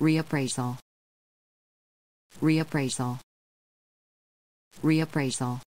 Reappraisal. Reappraisal. Reappraisal.